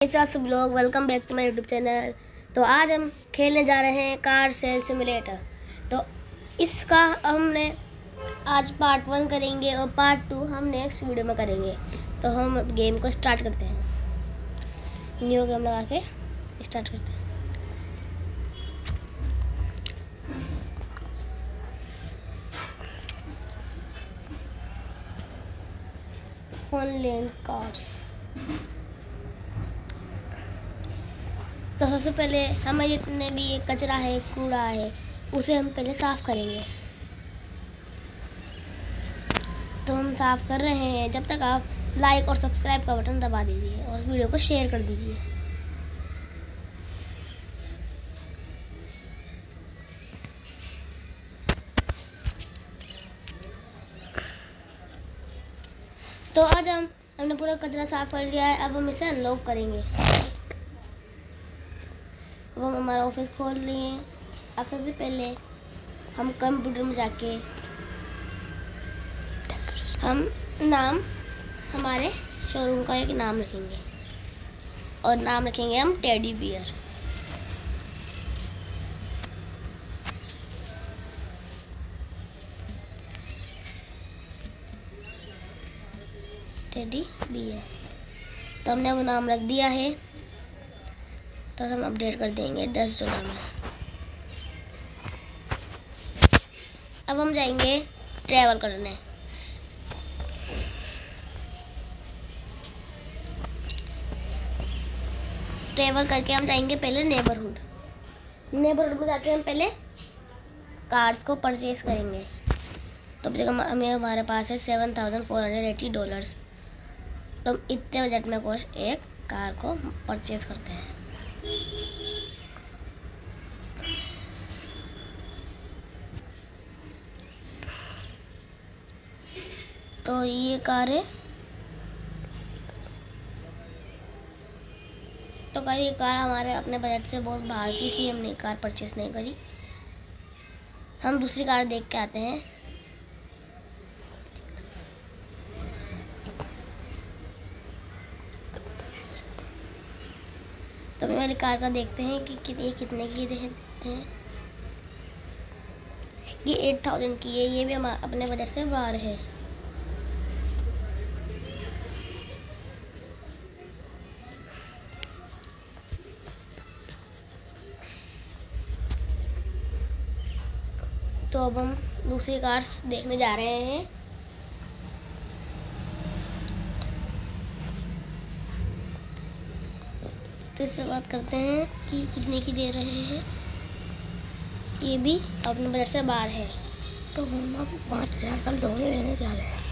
सब लोग welcome back to my YouTube channel तो आज हम खेलने जा रहे हैं कार सेल सिमुलेटर तो इसका हमने आज पार्ट वन करेंगे और पार्ट टू हम नेक्स्ट वीडियो में करेंगे. तो हम गेम को स्टार्ट करते हैं. न्यू गेम लगा के स्टार्ट करते हैं. फन लेन कार्स सबसे पहले हमें जितने भी कचरा है, कूड़ा है, उसे हम पहले साफ़ करेंगे। तो हम साफ़ कर रहे हैं। जब तक आप लाइक और सब्सक्राइब का बटन दबा दीजिए और इस वीडियो को शेयर कर दीजिए। तो आज हम, हमने पूरा कचरा साफ़ कर लिया है। अब हम इसे अनलॉक करेंगे। अब हम हमारा ऑफ़िस खोल लिए अब सबसे पहले हम कंप्यूटर में जाके हम नाम, हमारे शोरूम का एक नाम रखेंगे। और नाम रखेंगे हम टेडी बियर टेडी बियर तो हमने वो नाम रख दिया है। तो हम अपडेट कर देंगे दस डॉलर में। अब हम जाएँगे ट्रैवल करने। ट्रैवल करके हम जाएँगे पहले नेबरहुड नेबरहुड में जाके हम पहले कार्ड्स को परचेज करेंगे। तो जगह हमें हमारे पास है seven thousand four hundred eighty dollars तो हम इतने बजट में कोश एक कार को परचेज करते हैं। तो ये कार है। तो कार ये कार हमारे अपने बजट से बहुत बाहर थी इसलिए हमने कार परचेस नहीं करी। हम दूसरी कार देख के आते हैं। तो अभी वाली कार का देखते हैं कि, ये कितने की देते हैं ये एट थाउज़ेंड की है ये भी हम अपने बजट से बाहर है। तो अब हम दूसरी कार्स देखने जा रहे हैं। तो इससे बात करते हैं कि कितने की दे रहे हैं। ये भी अपने बजट से बाहर है। तो हम अब पाँच हज़ार का लोन लेने जा रहे हैं।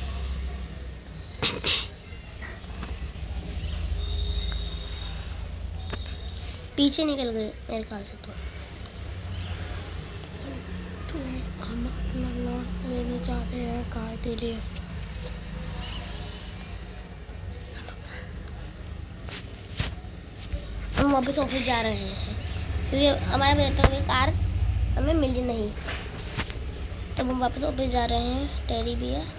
पीछे निकल गए मेरे ख्याल से तो। तो हम अपना लोन लेने जा रहे हैं कार के लिए। वापस ऑफ़िस जा रहे हैं। क्योंकि हमारे बजट तक अभी कार हमें मिली नहीं। तो हम वापस ऑफ़िस जा रहे हैं टेरी बियर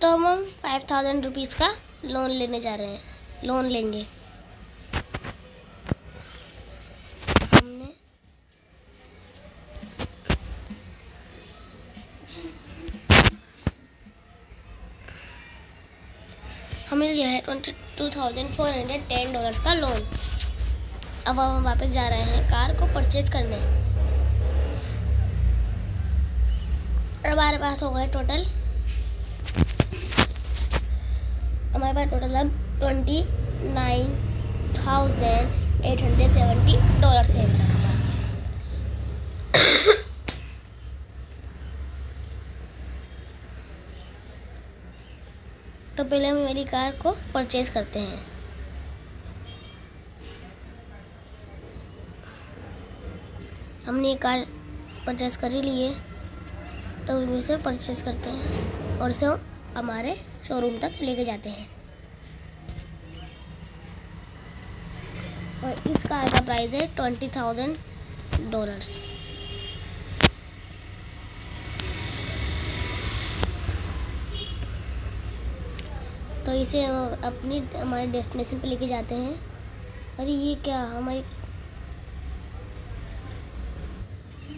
तो हम फाइव थाउज़ेंड रुपीज़ का लोन लेने जा रहे हैं। लोन लेंगे। हमने लिया है twenty two thousand four hundred ten dollar का लोन अब हम वापस जा रहे हैं कार को परचेज करने. और हमारे पास हो गए टोटल हमारे पास टोटल अब twenty nine thousand eight hundred seventy dollar से तो पहले हम मेरी कार को परचेज करते हैं। हमने ये कार परचेज कर ही ली है तो हम इसे परचेज करते हैं और इसे हमारे शोरूम तक लेके जाते हैं। और इस कार का प्राइस है ट्वेंटी थाउज़ेंड डॉलर्स तो इसे हम अपनी, हमारे डेस्टिनेशन पे लेके जाते हैं। अरे ये क्या, हमारी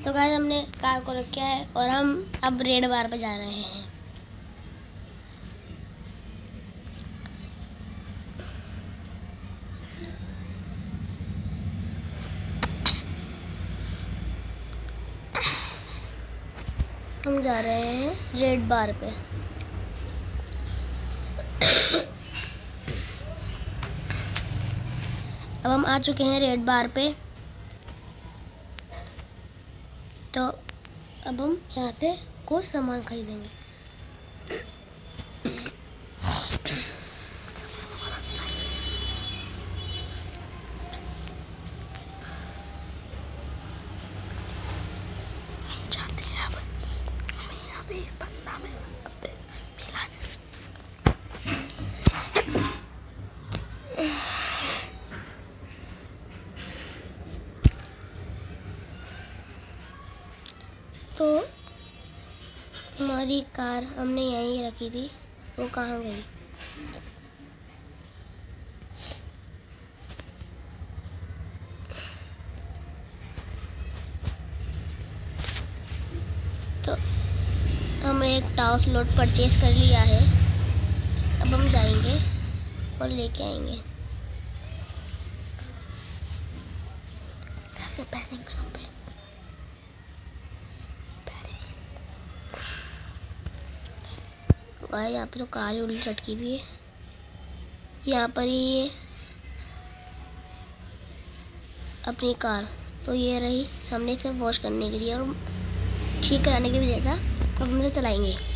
तो गाइस हमने कार को रखा है और हम अब रेड बार पर जा रहे हैं। हम जा रहे हैं रेड बार पे। अब हम आ चुके हैं रेड बार पे। तो अब हम यहाँ से कुछ सामान खरीदेंगे जाते हैं अब हमें यहाँ पे एक बंदा मिला मिला तो हमारी कार हमने यहीं रखी थी। वो कहाँ गई? तो हमने एक टाउस स्लॉट परचेज कर लिया है। अब हम जाएँगे और लेके आएँगे। रिपेयरिंग है। यहाँ पे तो ही, उल्टी लटकी हुई है। यहाँ पर ही ये अपनी कार। तो ये रही हमने इसे वॉश करने के लिए और ठीक कराने के लिए था। अब हम इसे चलाएँगे।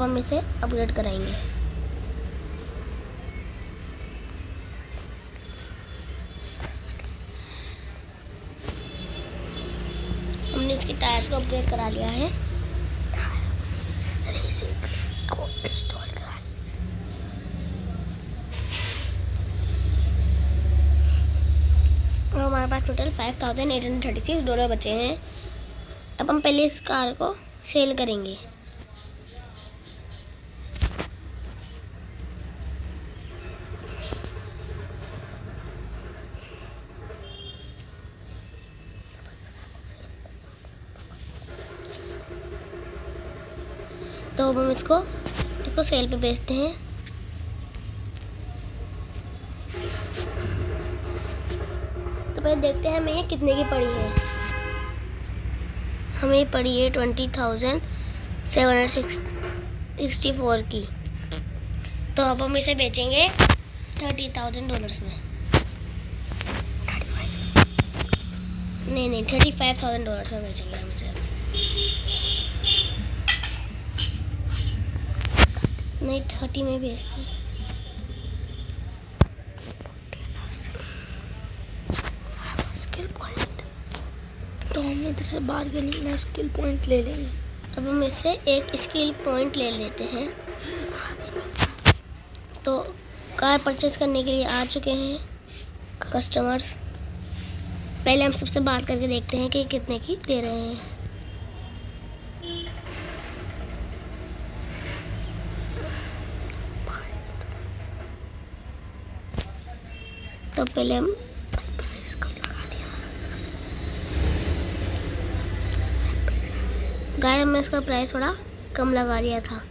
अब हम इसे अपग्रेड कराएँगे। हमने इसके टायर्स को अपग्रेड करा लिया है। को इंस्टॉल करा और हमारे पास total five thousand eight hundred thirty six dollar बचे हैं। अब हम पहले इस कार को सेल करेंगे। तो अब हम इसको इसको सेल पे बेचते हैं। तो पहले देखते हैं हमें ये कितने की पड़ी है। हमें पड़ी है twenty thousand seven hundred sixty four की। तो अब हम इसे बेचेंगे थर्टी थाउज़ेंड डॉलर्स में। नहीं नहीं थर्टी फाइव थाउज़ेंड डॉलर्स में बेचेंगे हम इसे। नहीं, थर्टी में बेचते हैं। स्किल पॉइंट तो हम इधर से बार्गेनिंग में स्किल पॉइंट ले लेंगे। अब हम इससे एक स्किल पॉइंट ले लेते हैं। तो कार परचेस करने के लिए आ चुके हैं कस्टमर्स पहले हम सबसे बात करके देखते हैं कि कितने की दे रहे हैं। तो पहले हम गाय में इसका प्राइस थोड़ा कम लगा दिया था।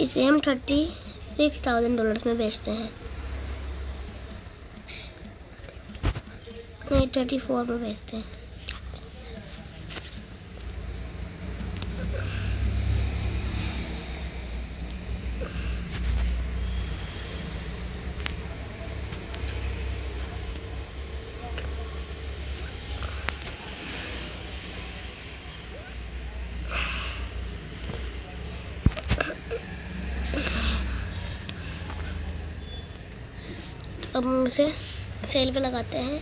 इसे हम थर्टी सिक्स थाउज़ेंड डॉलर्स में बेचते हैं। नहीं, थर्टी फोर में बेचते हैं। अब हम उसे सेल पे लगाते हैं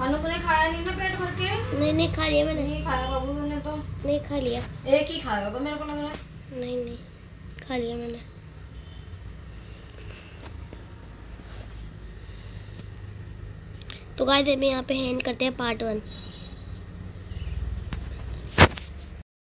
वन ने खाया नहीं ना पेट भर के? नहीं नहीं खा लिया मैंने। नहीं खाया बाबू मैंने तो। नहीं खा लिया। एक ही खाया होगा मेरे को लग रहा है। नहीं नहीं खा लिया मैंने। तो गाय अभी यहाँ पे हैंड करते हैं पार्ट वन